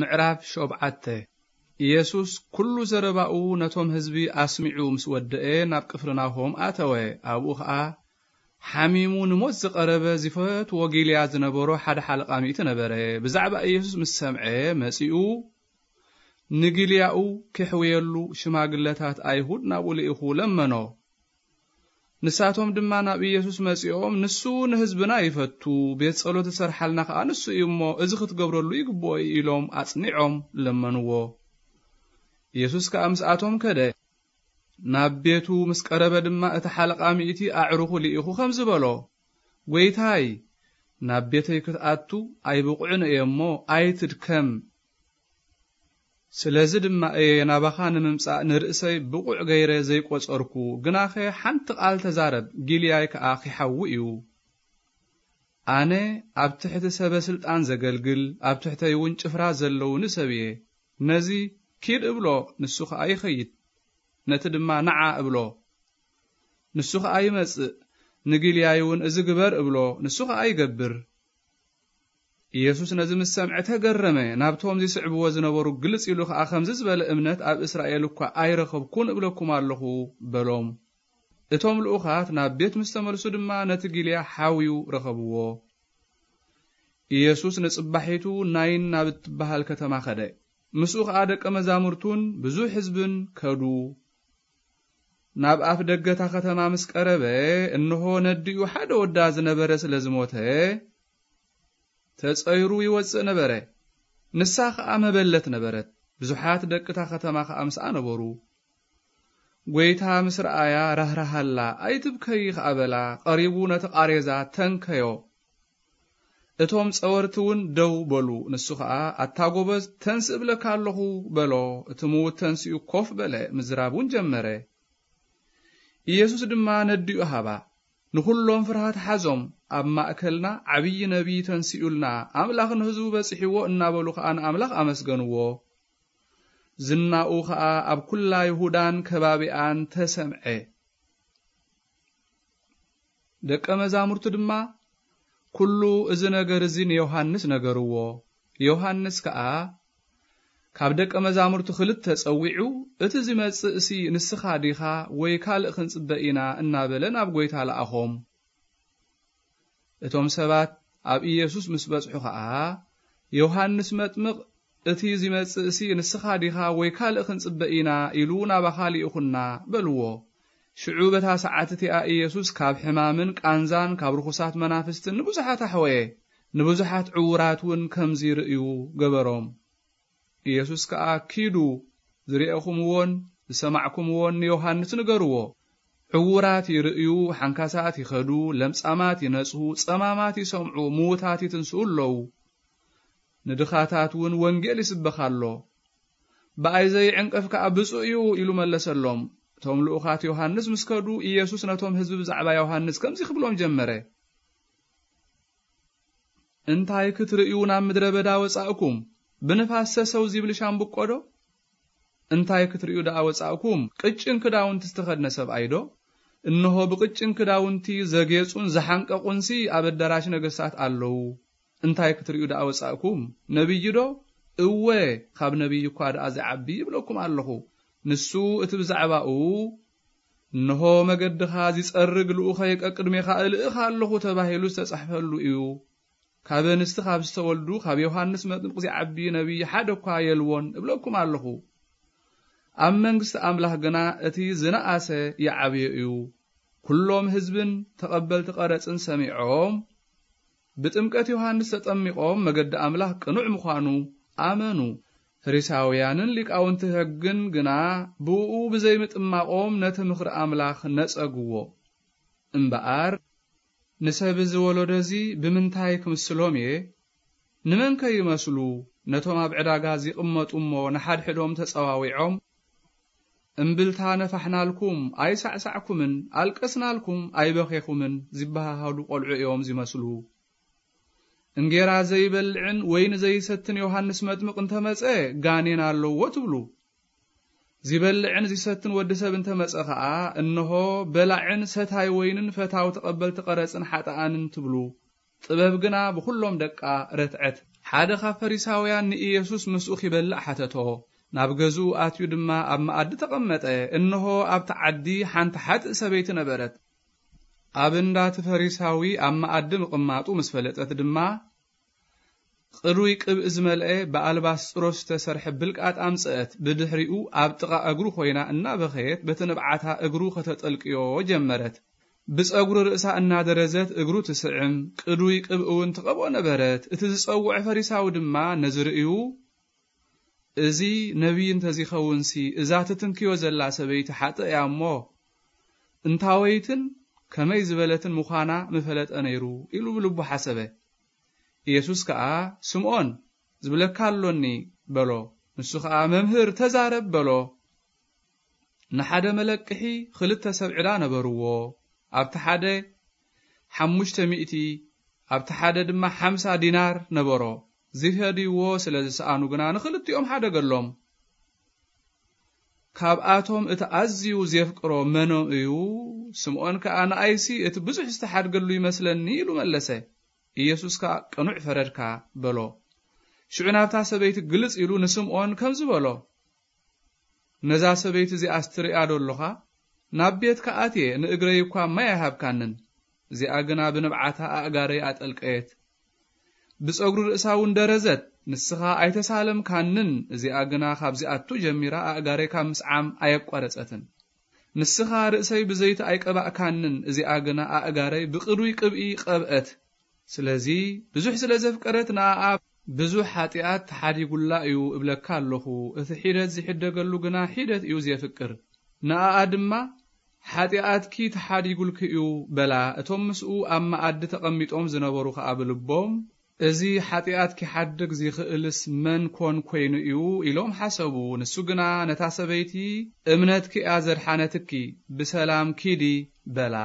ምዕራፍ ሸብዓተ ኢየሱስ ኩሉ ዘረባኡ ነቶም ህዝቢ ኣስሚዑ ምስ ወድአ ናብ ቅፍርናሆም ኣተወ ኣብኡ ኸዓ ሓሚሙ ንሞት ዝቐረበ ዝፈትዎ ጊልያ ዝነበሮ ሓደ ሓለቓ ሚእቲ ነበረ። ብዛዕባ ኢየሱስ ምስ ሰምዐ መጺኡ ንጊልያኡ ክሕውየሉ ሽማግለታት ኣይሁድ ናብኡ ልኢኹ ለመኖ ንሳቶም ድማ ናብ ኢየሱስ መጺኦም ንሱ ንህዝብና ይፈቱ ቤት ጸሎት ዝሰርሓልና ከዓ ንሱ እዩ እሞ እዚ ክትገብረሉ ይግብኦ ኢሎም ኣጽኒዖም ለመንዎ። ኢየሱስ ከዓ ምስኣቶም ከደ ናብ ቤቱ ምስ ቀረበ ድማ እቲ ሓለቓ ሚእቲ ኣዕሩኹ ልኢኹ ከም ዝበሎ ጐይታይ ናብ ቤተይ ክትኣቱ ኣይብቑዕን እየ እሞ ኣይትድከም ስለዚ ድማ እየ ናባኻ ንምምጻእ ንርእሰይ ብቑዕ ገይረ ዘይቈጸርኩ ግናኸ ሓንቲ ቓል ተዛረብ ጊልያይ ከዓ ኺሓዊ እዩ። ኣነ ኣብ ትሕቲ ሰበ ስልጣን ዘገልግል ኣብ ትሕተይ እውን ጭፍራ ዘለዉ ንሰብ እየ። ነዚ ኪድ እብሎ ንሱ ከዓ ይኸይድ ነቲ ድማ ነዓ እብሎ። ንሱ ከዓ ይመጽእ ንጊልያይ እውን እዚ ግበር እብሎ ንሱ ከዓ ይገብር ኢየሱስ ነዚ ምስ ሰምዐ ተገረመ። ናብቶም ዝስዕብዎ ዝነበሩ ግልጽ ኢሉ ከዓ ከምዚ ዝበለ እምነት ኣብ እስራኤል እኳ ኣይረኸብኩን እብለኩም ኣለኹ በሎም። እቶም ልኡኻት ናብ ቤት ምስ ተመልሱ ድማ ነቲ ጊልያ ሓዊዩ ረኸብዎ። ኢየሱስ ንጽባሒቱ ናይን ናብ እትበሃል ከተማ ኸደ። ምስኡ ከዓ ደቀ መዛሙርቱን ብዙሕ ሕዝብን ከዱ። ናብ ኣፍ ደገታ ከተማ ምስ ቀረበ እንሆ ነዲኡ ሓደ ወዳ ዝነበረ ስለ ዝሞተ ተጸይሩ ይወፅእ ነበረ። ንሳ ከዓ መበለት ነበረት። ብዙሓት ደቅታ ከተማ ከዓ ምስኣ ነበሩ ጐይታ ምስ ረኣያ ራህራሃላ ኣይትብከይ ከዓ በላ ቐሪቡ ነቲ ቃሬዛ ተንከዮ። እቶም ጸወርቲ እውን ደው በሉ። ንሱ ከዓ ኣታ ጐበዝ ተንስእ እብለካ ኣለኹ በሎ። እቲ ምዉት ተንስኡ ኮፍ በለ ምዝራብ እውን ጀመረ። ኢየሱስ ድማ ነዲኡ ሃባ ንኹሎም ፍርሃት ሓዞም ኣብ ማእከልና ዓብዪ ነቢይ ተንስኡልና ኣምላኽ ንህዝቡ በፂሕዎ እናበሉ ከዓ ንኣምላኽ ኣመስገንዎ። ዝናኡ ከዓ ኣብ ኩላ ይሁዳን ከባቢኣን ተሰምዐ። ደቀ መዛሙርቱ ድማ ኩሉ እዚ ነገር እዚ ንዮሃንስ ነገርዎ። ዮሃንስ ከዓ ካብ ደቀ መዛሙርቱ ክልተ ጸዊዑ እቲ ዝመጽእ እሲ ንስኻ ዲኻ ወይ ካልእ ክንጽበ ኢና እናበለ ናብ ጐይታ ለኣኾም እቶም ሰባት ኣብ ኢየሱስ ምስ በጽሑ ከዓ ዮሃንስ መጥምቕ እቲ ዝመጽእ እሲ ንስኻ ዲኻ ወይ ካልእ ክንጽበ ኢና ኢሉ ናባኻ ልኢኹና በልዎ። ሽዑ በታ ሰዓት እቲኣ ኢየሱስ ካብ ሕማምን ቃንዛን ካብ ርኹሳት መናፍስትን ንብዙሓት ኣሕወየ ንብዙሓት ዕውራት እውን ከምዚ ርእዩ ገበሮም። ኢየሱስ ከዓ ኪዱ ዝርአኹምዎን ዝሰማዕኩምዎን ንዮሃንስ ንገርዎ ዕውራት ይርእዩ ሓንካሳት ይኸዱ ለምጻማት ይነጽሁ ጸማማት ይሰምዑ ምዉታት ይትንስኡ ኣለዉ። ንድኻታት እውን ወንጌል ይስበኽ ኣሎ ብኣይ ዘይዕንቀፍ ከኣ ብፁዕ እዩ ኢሉ መለሰሎም። እቶም ልኡኻት ዮሃንስ ምስ ከዱ ኢየሱስ ነቶም ህዝቢ ብዛዕባ ዮሃንስ ከምዚ ክብሎም ጀመረ። እንታይ ክትርእዩ ናብ ምድረ በዳ ወጻእኩም? ብንፋስ ሰውሰው ዚብል ሻምብቆ ዶ? እንታይ ክትርእዩ ደኣ ወጻእኩም? ቅጭን ክዳውንቲ ዝተኸድነ ሰብኣይ ዶ እንሆ ብቅጭን ክዳውንቲ ዘጌጹን ዘሓንቀቑንሲ ኣብ ኣዳራሽ ነገሥታት ኣለዉ እንታይ ክትርእዩ ደኣ ወጻእኩም? ነቢይ ዶ? እወ ካብ ነቢይ እኳ ደኣ ዝዓቢ እብለኩም ኣለኹ። ንሱ እቲ ብዛዕባኡ እንሆ መገድኻ ዝጸርግ ልኡኸይ ቀቅድሜኻ እልእኻ ኣለኹ ተባሂሉ ዝተጻሕፈሉ እዩ። ካብ ኣንስቲ ካብ ዝተወልዱ ካብ ዮሃንስ መጥምቕ ዝዓቢ ነቢይ ሓደ እኳ የልዎን እብለኩም ኣለኹ ኣብ መንግስቲ ኣምላኽ ግና እቲ ዝነኣሰ ይዓብዮ እዩ። ኩሎም ህዝብን ተቐበልቲ ቀረፅን ሰሚዖም ብጥምቀት ዮሃንስ ተጠሚቖም መገዲ ኣምላኽ ቅኑዕ ምዃኑ ኣመኑ። ፈሪሳውያንን ሊቃውንቲ ሕግን ግና ብኡ ብዘይምጥማቖም ነቲ ምኽሪ ኣምላኽ ነጸግዎ። እምበኣር ንሰብ ዝወለዶ እዚ ብምንታይ ክምስሎም እየ? ንመን ከይመስሉ? ነቶም ኣብ ዕዳጋ ዝቕመጡ እሞ ንሓድሕዶም ተጸዋዊዖም እምብልታ ነፋሕናልኩም ኣይሳዕሳዕኩምን ኣልቀስናልኩም ኣይበኼኹምን ዝበሃሃሉ ቈልዑ እዮም ዝመስሉ። እንጌራ ዘይበልዕን ወይኒ ዘይሰትን ዮሃንስ መጥምቕ እንተመጸ ጋኔን ኣለዎ ትብሉ። ዝበልዕን ዝሰትን ወዲ ሰብ እንተመጸ ኸዓ እንሆ በላዕን ሰታይ ወይንን ፈታዊ ተቐበልቲ ቐረፅን ሓጥኣንን ትብሉ። ጥበብ ግና ብኹሎም ደቃ ረትዐት። ሓደ ካብ ፈሪሳውያን ንኢየሱስ ምስኡ ኺበልዕ ሓተቶ ናብ ገዝኡ ኣትዩ ድማ ኣብ መኣዲ ተቐመጠ። እንሆ ኣብቲ ዓዲ ሓንቲ ሓጥእ ሰበይቲ ነበረት። ኣብ እንዳቲ ፈሪሳዊ ኣብ መኣዲ ምቕማጡ ምስ ፈለጠት ድማ ቅሩይ ቅብኢ ዝመልአ ብኣልባስጥሮስ ዝተሰርሐ ብልቃጥ ኣምጽአት። ብድሕሪኡ ኣብ ጥቓ እግሩ ኮይና እናበኸየት በቲ ንብዓታ እግሩ ከተጠልቅዮ ጀመረት። ብፀጉሪ ርእሳ እናደረዘት እግሩ ትስዕም። ቅዱይ ቅብእ እውን ትቐብኦ ነበረት። እቲ ዝጸውዕ ፈሪሳዊ ድማ ነዚ እዚ ነቢይ እንተዚኸውንሲ እዛ ትትንክዮ ዘላ ሰበይቲ ሓጥእ እያ እሞ እንታወይትን ከመይ ዝበለትን ምዃና ምፈለጠ ነይሩ ኢሉ ብልቡ ሓሰበ። ኢየሱስ ከዓ ስምዖን ዝብለካ ኣሎኒ በሎ ንሱ ከዓ መምህር ተዛረብ በሎ። ንሓደ መለቅሒ ክልተ ሰብ ዕዳ ነበርዎ። ኣብቲ ሓደ ሓሙሽተ ሚእቲ ኣብቲ ሓደ ድማ ሓምሳ ዲናር ነበሮ ዝሄድይዎ ስለ ዝሰኣኑ ግና ንኽልቲኦም ሓደ ገሎም ካብኣቶም እቲ ኣዝዩ ዘፍቅሮ መኖም እዩ። ስምዖን ከዓ ንኣይሲ እቲ ብዙሕ ዝተሓድገሉ ይመስለኒ ኢሉ መለሰ። ኢየሱስ ከዓ ቅኑዕ ፈረድካ በሎ። ሽዑ ናብታ ሰበይቲ ግልጽ ኢሉ ንስምዖን ከምዚ በሎ። ነዛ ሰበይቲ እዚኣ ስትሪእያ ደለኻ ናብ ቤት ከኣትየ? ንእግረይ እኳ ማይ ኣይሃብካንን። እዚኣ ግና ብንብዓታ ኣእጋረይ ኣጠልቀየት ብፀጉሪ ርእሳ እውን ደረዘት ንስኻ ኣይተሳለምካንን እዚኣ ግና ካብዚኣቱ ጀሚራ ኣእጋረይ ካብ ምስዓም ኣየቋረፀትን ንስኻ ርእሰይ ብዘይቲ ኣይቀባእካንን እዚኣ ግና ኣእጋረይ ብቅዱይ ቅብኢ ቀብአት። ስለዚ ብዙሕ ስለ ዘፍቀረት ንኣኣ ብዙሕ ሓጢኣት ተሓዲጉላ እዩ እብለካ ኣለኹ። እቲ ሒደት ዝሕደገሉ ግና ሒደት እዩ ዘፍቅር። ንኣኣ ድማ ሓጢኣትኪ ተሓዲጉልኪ እዩ በላ። እቶም ምስኡ ኣብ መኣዲ ተቐሚጦም ዝነበሩ ከዓ ብልቦም እዚ ሓጢኣት ኪሓድግ ዝኽእልስ መን ኮን ኮይኑ እዩ? ኢሎም ሓሰቡ ንሱ ግና ነታ ሰበይቲ እምነትኪ እያ ዘድሓነትኪ ብሰላም ኪዲ በላ